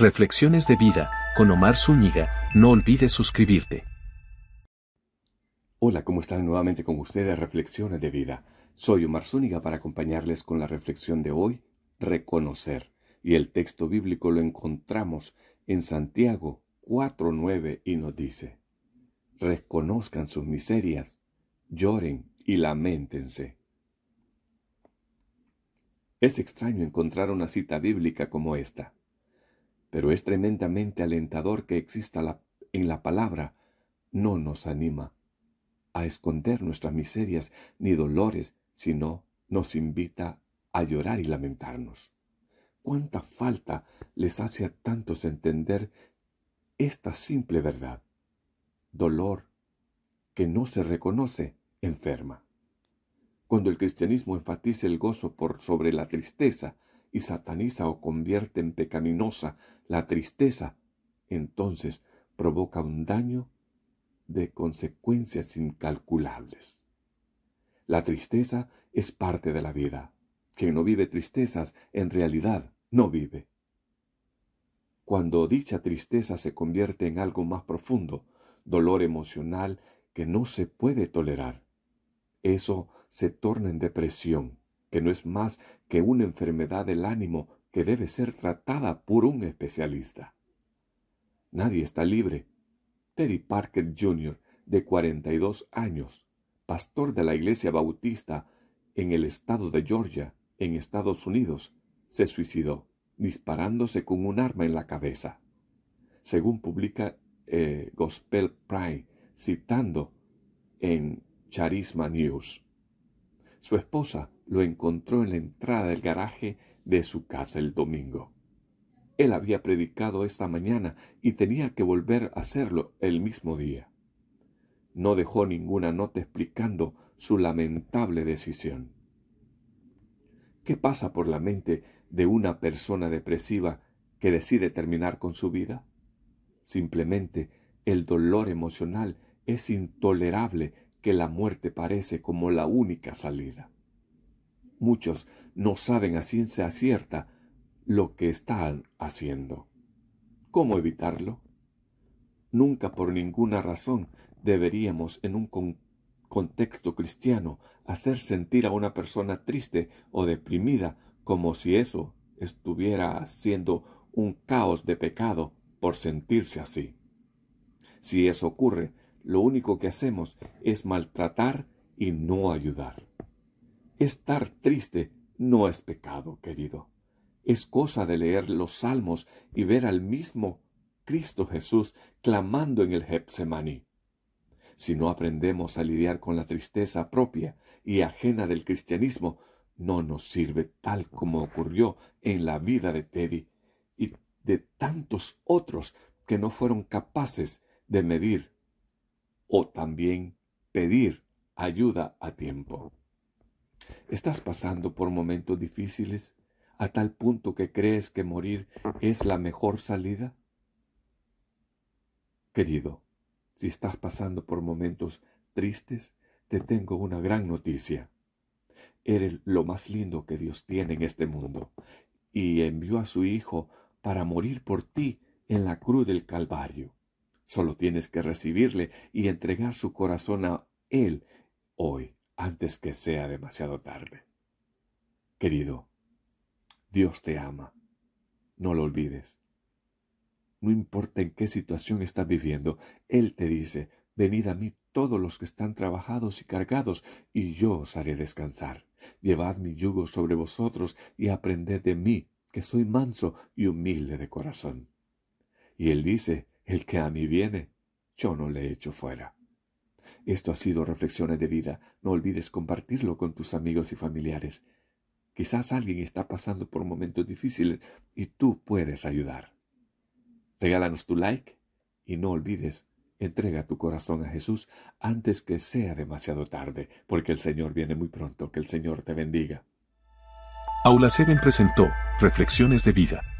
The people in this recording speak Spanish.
Reflexiones de vida, con Omar Zúñiga, no olvides suscribirte. Hola, ¿cómo están nuevamente con ustedes? Reflexiones de vida. Soy Omar Zúñiga para acompañarles con la reflexión de hoy, reconocer. Y el texto bíblico lo encontramos en Santiago 4.9 y nos dice, reconozcan sus miserias, lloren y lamentense. Es extraño encontrar una cita bíblica como esta, pero es tremendamente alentador que exista en la palabra. No nos anima a esconder nuestras miserias ni dolores, sino nos invita a llorar y lamentarnos. ¿Cuánta falta les hace a tantos entender esta simple verdad? Dolor que no se reconoce enferma. Cuando el cristianismo enfatiza el gozo por sobre la tristeza y sataniza o convierte en pecaminosa la tristeza, entonces provoca un daño de consecuencias incalculables. La tristeza es parte de la vida. Quien no vive tristezas, en realidad no vive. Cuando dicha tristeza se convierte en algo más profundo, dolor emocional que no se puede tolerar, eso se torna en depresión, que no es más que una enfermedad del ánimo que debe ser tratada por un especialista. Nadie está libre. Teddy Parker Jr., de 42 años, pastor de la Iglesia Bautista en el estado de Georgia, en Estados Unidos, se suicidó, disparándose con un arma en la cabeza. Según publica eh, Gospel Prime, citando en Charisma News. Su esposa lo encontró en la entrada del garaje de su casa el domingo. Él había predicado esta mañana y tenía que volver a hacerlo el mismo día. No dejó ninguna nota explicando su lamentable decisión. ¿Qué pasa por la mente de una persona depresiva que decide terminar con su vida? Simplemente el dolor emocional es intolerable que la muerte parece como la única salida. Muchos no saben a ciencia cierta lo que están haciendo. ¿Cómo evitarlo? Nunca por ninguna razón deberíamos en un contexto cristiano hacer sentir a una persona triste o deprimida como si eso estuviera haciendo un caos de pecado por sentirse así. Si eso ocurre, lo único que hacemos es maltratar y no ayudar. Estar triste no es pecado, querido. Es cosa de leer los salmos y ver al mismo Cristo Jesús clamando en el Getsemaní. Si no aprendemos a lidiar con la tristeza propia y ajena del cristianismo, no nos sirve tal como ocurrió en la vida de Teddy y de tantos otros que no fueron capaces de medir o también pedir ayuda a tiempo. ¿Estás pasando por momentos difíciles a tal punto que crees que morir es la mejor salida? Querido, si estás pasando por momentos tristes, te tengo una gran noticia. Eres lo más lindo que Dios tiene en este mundo y envió a su Hijo para morir por ti en la cruz del Calvario. Solo tienes que recibirle y entregar su corazón a Él hoy, antes que sea demasiado tarde. Querido, Dios te ama. No lo olvides. No importa en qué situación estás viviendo, Él te dice, venid a mí todos los que están trabajados y cargados, y yo os haré descansar. Llevad mi yugo sobre vosotros y aprended de mí, que soy manso y humilde de corazón. Y Él dice, el que a mí viene, yo no le echo fuera. Esto ha sido Reflexiones de Vida. No olvides compartirlo con tus amigos y familiares. Quizás alguien está pasando por momentos difíciles y tú puedes ayudar. Regálanos tu like y no olvides, entrega tu corazón a Jesús antes que sea demasiado tarde, porque el Señor viene muy pronto. Que el Señor te bendiga. Aula 7 presentó Reflexiones de Vida.